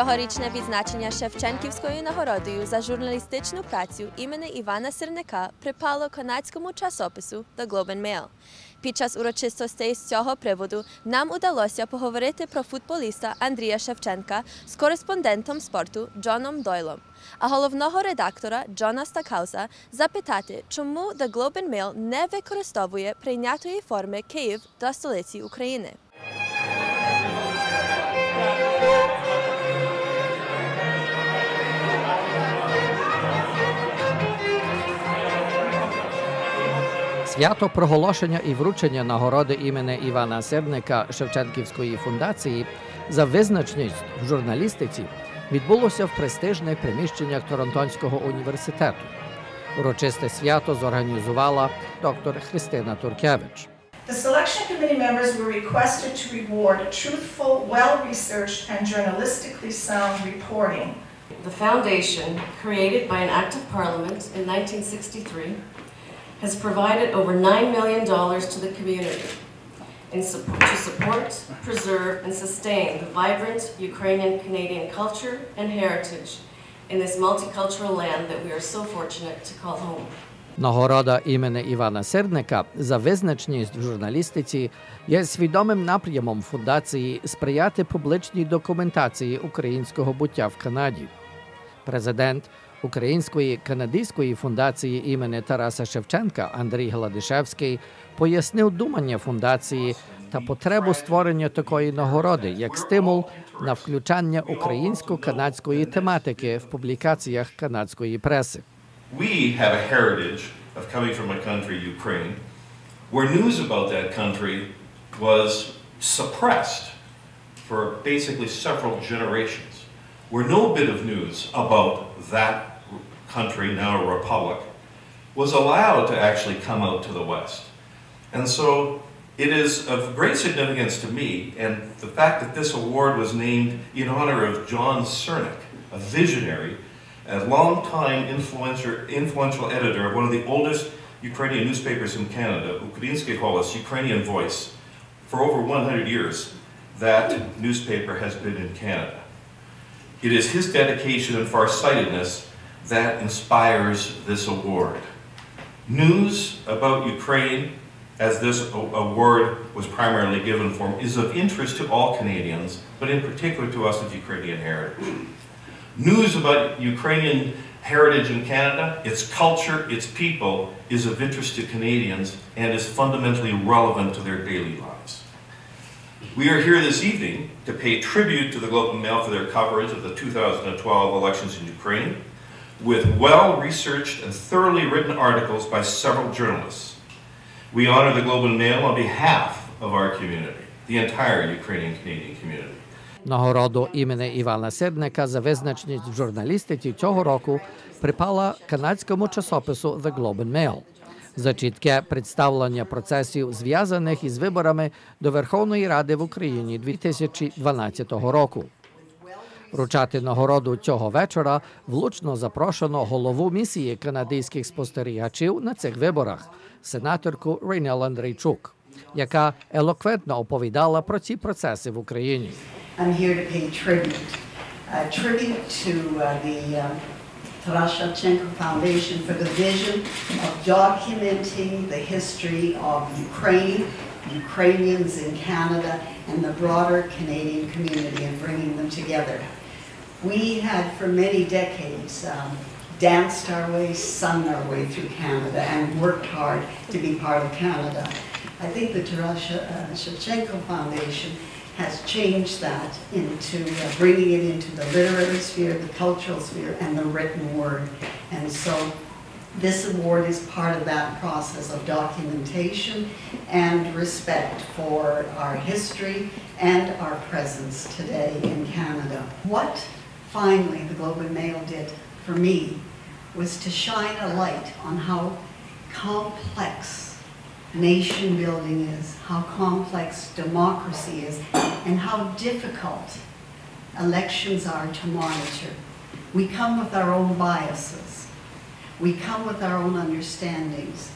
Цьогорічне відзначення Шевченківською нагородою за журналістичну працю імені Івана Сирника припало канадському часопису The Globe and Mail. Під час урочистостей з цього приводу нам удалося поговорити про футболіста Андрія Шевченка з кореспондентом спорту Джоном Дойлом, а головного редактора Джона Стакхауса запитати, чому The Globe and Mail не використовує прийнятої форми Київ та столиці України. Свято проголошення і вручення нагороди імені Івана Серника Шевченківської фундації за визначність в журналістиці відбулося в престижних приміщеннях Торонтонського університету. Урочисте свято зорганізувала доктор Христина Туркевич. The selection committee members were requested to reward truthful, well-researched, and journalistically sound reporting. The foundation, created by an act of parliament in 1963, has provided over $9 million to the community in support, to support, preserve, and sustain the vibrant Ukrainian Canadian culture and heritage in this multicultural land that we are so fortunate to call home. Нагорода імені Івана Серника за визначність в журналістиці є свідомим напрямом фундації сприяти публічній документації українського буття в Канаді. Президент Української канадської фундації імені Тараса Шевченка Андрій Гладишевський пояснив думання фундації та потребу створення такої нагороди як стимул на включання українсько-канадської тематики в публікаціях канадської преси. we have a heritage of coming from a country, Ukraine, where news about that country was suppressed for basically several generations, where no bit of news about that country, now a republic, was allowed to actually come out to the West. And so it is of great significance to me, and the fact that this award was named in honor of John Syrnick, a visionary a long-time influential, influential editor of one of the oldest Ukrainian newspapers in Canada, Ukrainsky Holos, Ukrainian Voice. For over 100 years, that newspaper has been in Canada. It is his dedication and farsightedness that inspires this award. News about Ukraine, as this award was primarily given for, is of interest to all Canadians, but in particular to us of Ukrainian heritage news about Ukrainian heritage in Canada, its culture, its people, is of interest to Canadians and is fundamentally relevant to their daily lives. We are here this evening to pay tribute to the Globe and Mail for their coverage of the 2012 elections in Ukraine with well-researched and thoroughly written articles by several journalists. We honor the Globe and Mail on behalf of our community, the entire Ukrainian Canadian community. Нагороду імені Івана Сирника за визначність в журналістиці цього року припала канадському часопису The Globe and Mail за чітке представлення процесів, зв'язаних із виборами до Верховної Ради в Україні 2012 року. Вручати нагороду цього вечора влучно запрошено голову місії канадських спостерігачів на цих виборах, сенаторку Рейнел Андрійчук, яка елоквентно оповідала про ці процеси в Україні. I'm here to pay tribute. Uh, tribute to uh, the um, Taras Shevchenko Foundation for the vision of documenting the history of Ukraine, Ukrainians in Canada, and the broader Canadian community and bringing them together. We had for many decades um, danced our way, sung our way through Canada, and worked hard to be part of Canada. I think the Taras uh, Shevchenko Foundation has changed that into uh, bringing it into the literary sphere, the cultural sphere, and the written word. And so this award is part of that process of documentation and respect for our history and our presence today in Canada. What finally the Globe and Mail did for me was to shine a light on how complex nation building is, how complex democracy is, and how difficult elections are to monitor. We come with our own biases. We come with our own understandings.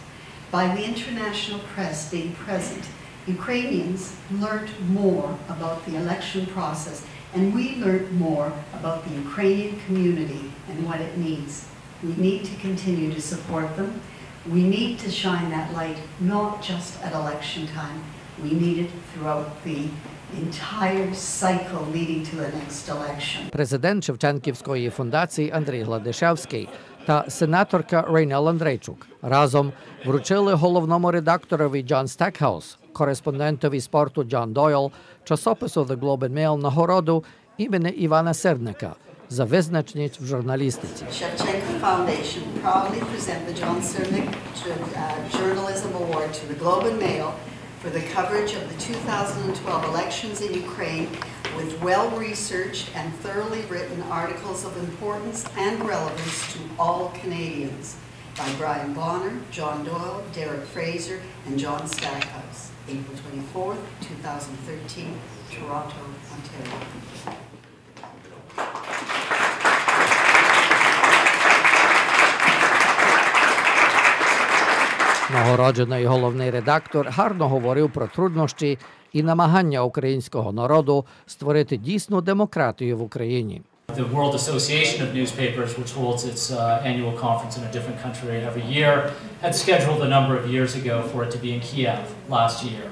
By the international press being present, Ukrainians learned more about the election process and we learned more about the Ukrainian community and what it needs. We need to continue to support them. We need to shine that light not just at election time. We need it throughout the entire cycle leading to the next election. Президент Шевченківської фундації Андрій Гладишевський та сенаторка Рейнел Андрейчук разом вручили головному редакторові Джон Стекхаус, кореспондентові спорту Джон Дойл, часопису The Globe and Mail нагороду імені Івана Сердника за визначеність в журналістиці. Shevchenko Foundation proudly present the John Cernick uh, Journalism Award to the Globe and Mail for the coverage of the 2012 elections in Ukraine with well-researched and thoroughly written articles of importance and relevance to all Canadians by Brian Bonner, John Doyle, Derek Fraser, and John Stackhouse. April 24, 2013, Toronto, Ontario. Нагороджений головний редактор гарно говорив про труднощі і намагання українського народу створити дійсну демократію в Україні. The World Association of Newspapers, which holds its uh, annual conference in a different country every year, had scheduled a number of years ago for it to be in Kiev last year,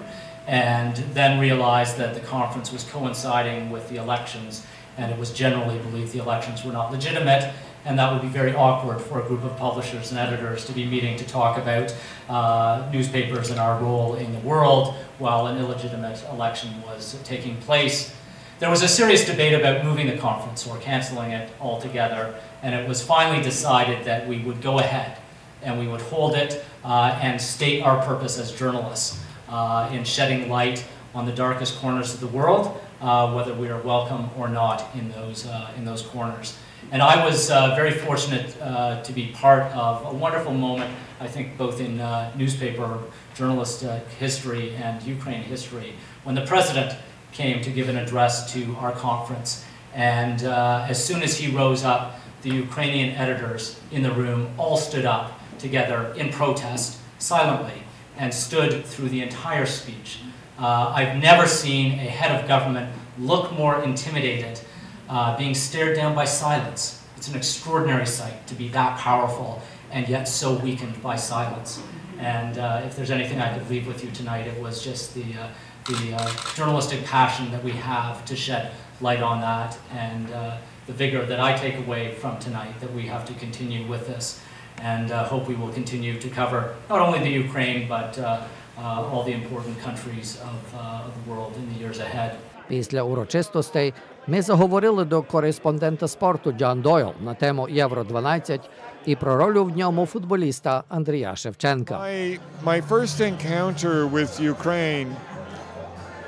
and then realized that the conference was coinciding with the elections, and it was generally believed the elections were not legitimate, and that would be very awkward for a group of publishers and editors to be meeting to talk about uh, newspapers and our role in the world while an illegitimate election was taking place. There was a serious debate about moving the conference or canceling it altogether, and it was finally decided that we would go ahead and we would hold it uh, and state our purpose as journalists uh, in shedding light on the darkest corners of the world, uh, whether we are welcome or not in those, uh, in those corners. And I was uh, very fortunate uh, to be part of a wonderful moment, I think, both in uh, newspaper journalist uh, history and Ukraine history, when the president came to give an address to our conference. And uh, as soon as he rose up, the Ukrainian editors in the room all stood up together in protest, silently, and stood through the entire speech. Uh, I've never seen a head of government look more intimidated uh, being stared down by silence. It's an extraordinary sight to be that powerful and yet so weakened by silence. And uh, if there's anything I could leave with you tonight, it was just the, uh, the uh, journalistic passion that we have to shed light on that and uh, the vigor that I take away from tonight that we have to continue with this and uh, hope we will continue to cover not only the Ukraine but uh, uh, all the important countries of, uh, of the world in the years ahead. Після урочистостей ми заговорили до кореспондента спорту Джон Дойл на тему Євро 12 і про роль в ньому футболіста Андрія Шевченка. My, my first encounter with Ukraine,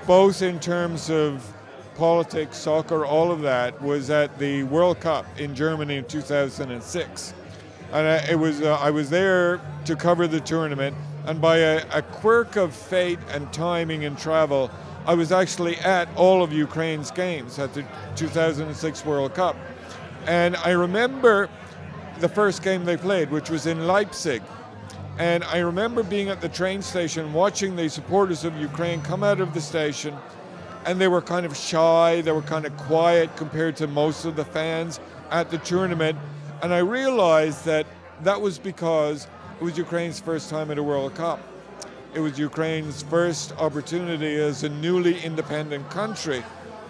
both in terms of politics, soccer, all of that, was at the World Cup in Germany in 2006. And I, it was, uh, I was there to cover the tournament, and by a, a quirk of fate and timing and travel, I was actually at all of Ukraine's games at the 2006 World Cup. And I remember the first game they played, which was in Leipzig. And I remember being at the train station watching the supporters of Ukraine come out of the station, and they were kind of shy, they were kind of quiet compared to most of the fans at the tournament. And I realized that that was because it was Ukraine's first time at a World Cup. It was Ukraine's first opportunity as a newly independent country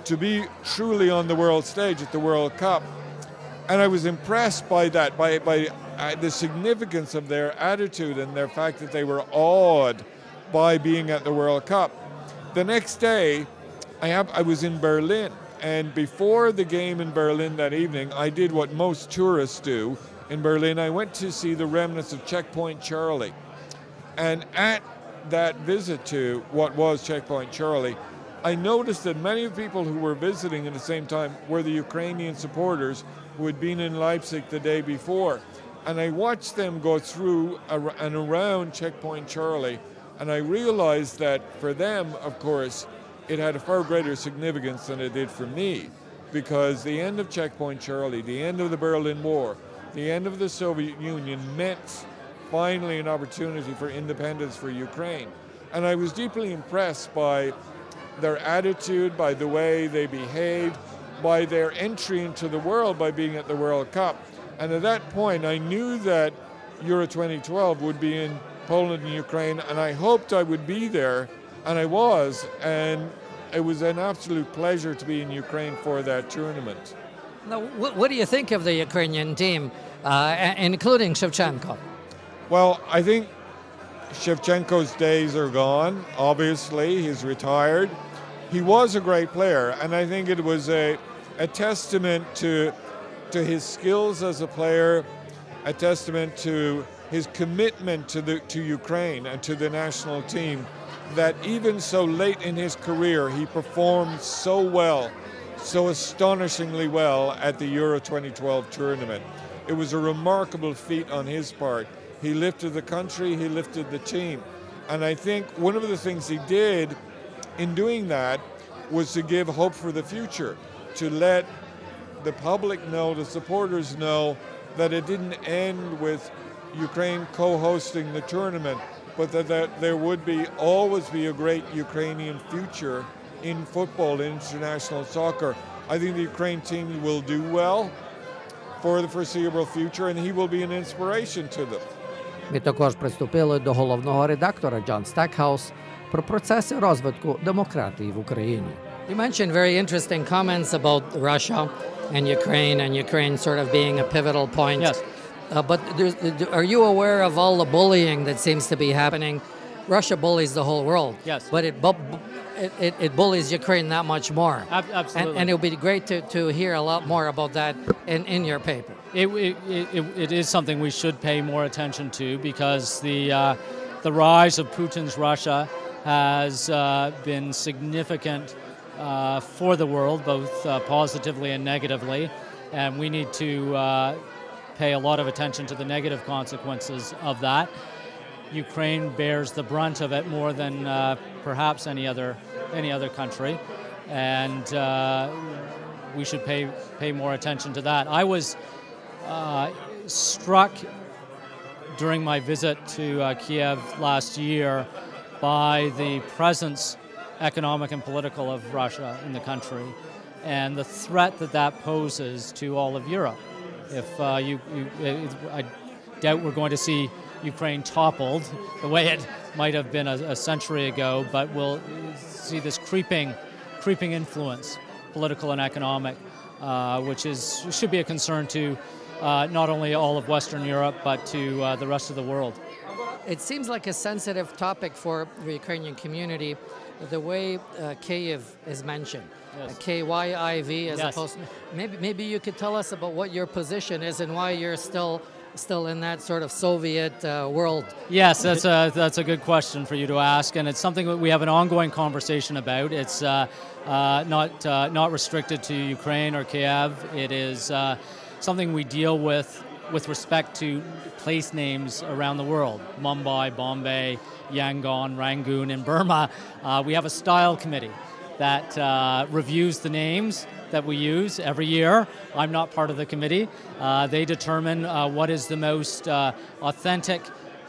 to be truly on the world stage at the World Cup. And I was impressed by that, by, by uh, the significance of their attitude and their fact that they were awed by being at the World Cup. The next day, I, have, I was in Berlin, and before the game in Berlin that evening, I did what most tourists do in Berlin. I went to see the remnants of Checkpoint Charlie. And at that visit to what was Checkpoint Charlie, I noticed that many of the people who were visiting at the same time were the Ukrainian supporters who had been in Leipzig the day before. And I watched them go through and around Checkpoint Charlie, and I realized that for them, of course, it had a far greater significance than it did for me, because the end of Checkpoint Charlie, the end of the Berlin Wall, the end of the Soviet Union meant finally an opportunity for independence for Ukraine. And I was deeply impressed by their attitude, by the way they behaved, by their entry into the world by being at the World Cup. And at that point, I knew that Euro 2012 would be in Poland and Ukraine, and I hoped I would be there, and I was. And it was an absolute pleasure to be in Ukraine for that tournament. Now, what, do you think of the Ukrainian team, uh, including Shevchenko? Well, I think Shevchenko's days are gone. Obviously, he's retired. He was a great player, and I think it was a, a testament to, to his skills as a player, a testament to his commitment to, the, to Ukraine and to the national team, that even so late in his career, he performed so well, so astonishingly well at the Euro 2012 tournament. It was a remarkable feat on his part. He lifted the country, he lifted the team. And I think one of the things he did in doing that was to give hope for the future, to let the public know, the supporters know, that it didn't end with Ukraine co-hosting the tournament, but that, that there would be always be a great Ukrainian future in football, in international soccer. I think the Ukraine team will do well for the foreseeable future, and he will be an inspiration to them. Ми також приступили до головного редактора Джон Стекхаус про процеси розвитку демократії в Україні. You mentioned very interesting comments about Russia and Ukraine, and Ukraine sort of being a pivotal point. Yes. Uh, but there's, are you aware of all the bullying that seems to be happening? Russia bullies the whole world. Yes. But it, bu- bu- it, it, it bullies Ukraine that much more. Ab- And, absolutely. and it would be great to, to hear a lot more about that in, in your paper. It, it, it, it is something we should pay more attention to because the, uh, the rise of Putin's Russia has uh, been significant uh, for the world, both uh, positively and negatively. And we need to uh, pay a lot of attention to the negative consequences of that. Ukraine bears the brunt of it more than uh, perhaps any other, any other country. And uh, we should pay, pay more attention to that. I was uh, struck during my visit to uh, Kiev last year by the presence, economic and political, of Russia in the country and the threat that that poses to all of Europe. If uh, you, you I doubt we're going to see Ukraine toppled the way it might have been a, a century ago, but we'll see this creeping, creeping influence, political and economic, uh, which is should be a concern to uh, not only all of Western Europe but to uh, the rest of the world. It seems like a sensitive topic for the Ukrainian community, the way uh, Kyiv is mentioned. Yes. K-Y-I-V as Yes. opposed maybe maybe you could tell us about what your position is and why you're still still in that sort of Soviet uh, world. Yes, that's a that's a good question for you to ask, and it's something that we have an ongoing conversation about. It's uh, uh, not uh, not restricted to Ukraine or Kiev. It is uh, something we deal with with respect to place names around the world: Mumbai, Bombay, Yangon, Rangoon, in Burma. Uh, we have a style committee that uh, reviews the names that we use every year. I'm not part of the committee. Uh, they determine uh, what is the most uh, authentic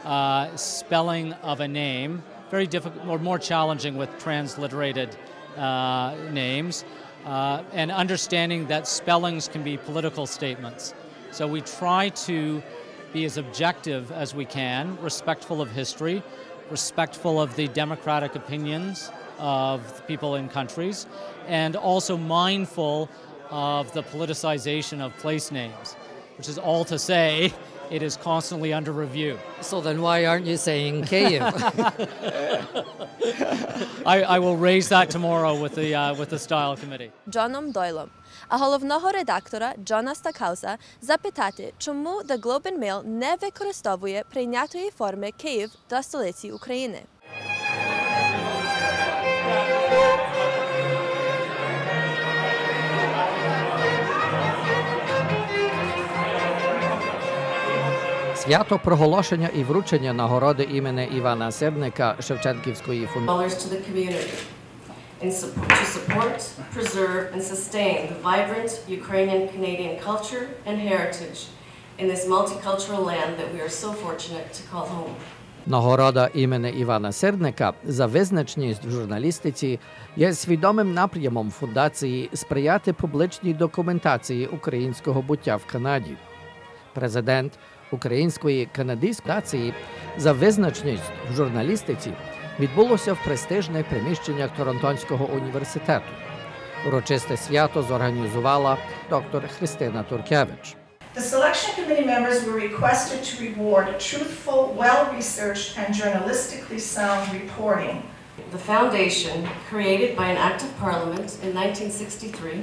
uh, spelling of a name. Very difficult, or more challenging with transliterated uh, names, and understanding that spellings can be political statements. So we try to be as objective as we can, respectful of history, respectful of the democratic opinions of people in countries, and also mindful of the politicization of place names, which is all to say it is constantly under review. So then why aren't you saying Kyiv? I, I, will raise that tomorrow with the, uh, with the style committee. John Doylum. А головного редактора Джона Стакхауса запитати, чому The Globe and Mail не використовує прийнятої форми Київ до столиці України. Свято проголошення і вручення нагороди імені Івана Сирника Шевченківської фундації. dollars to the community in to support, preserve, and sustain the vibrant Ukrainian Canadian culture and heritage in this multicultural land that we are so fortunate to call home. Нагорода імені Івана Сирника за визначність в журналістиці є свідомим напрямом фундації сприяти публічній документації українського буття в Канаді. Президент Української канадійської нації за визначність в журналістиці відбулося в престижних приміщеннях Торонтонського університету. Урочисте свято зорганізувала доктор Христина Туркевич. The selection committee members were requested to reward truthful, well-researched, and journalistically sound reporting The foundation, created by an act of parliament in 1963,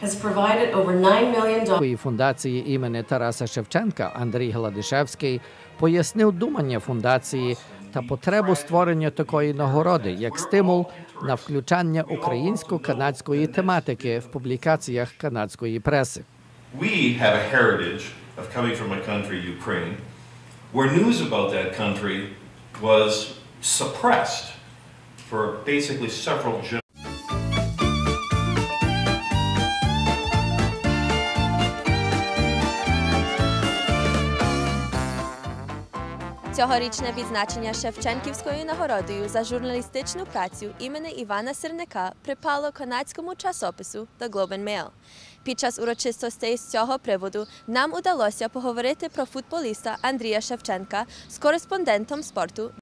has provided over $9 million фундації імені Тараса Шевченка Андрій Гладишевський пояснив думання фундації та потребу створення такої нагороди як стимул на включання українсько-канадської тематики в публікаціях канадської преси. Where news about that country was suppressed for basically several generations. Цьогорічне відзначення Шевченківською нагородою за журналістичну працю імені Івана Сирника припало канадському часопису The Globe and Mail. Під час урочистостей з цього приводу нам удалося поговорити про футболіста Андрія Шевченка з кореспондентом спорту